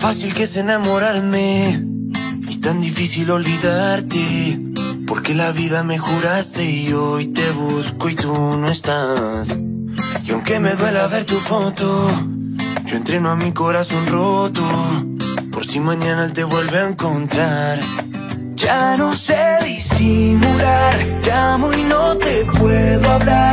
fácil que es enamorarme y tan difícil olvidarte. Porque la vida me juraste y hoy te busco y tú no estás. Y aunque me duela ver tu foto, yo entreno a mi corazón roto. Por si mañana te vuelve a encontrar. Ya no sé disimular, llamo y no te puedo hablar.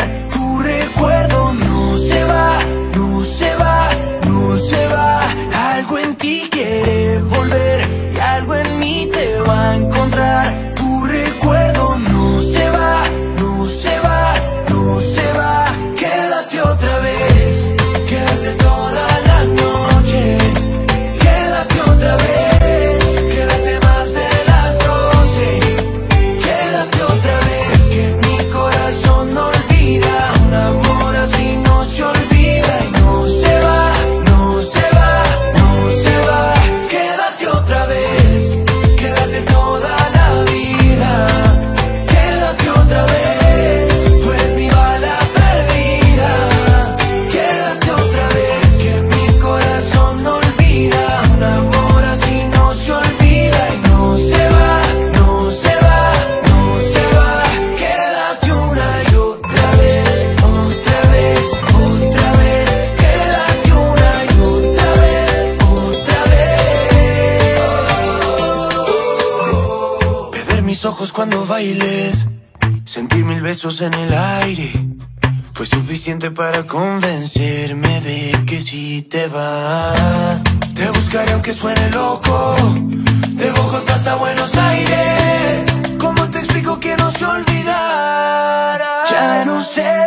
Ojos cuando bailes, sentir mil besos en el aire. Fue suficiente para convencerme de que si te vas Te buscaré aunque suene loco De Bogotá hasta Buenos Aires ¿Cómo te explico que no se olvidara? Ya no sé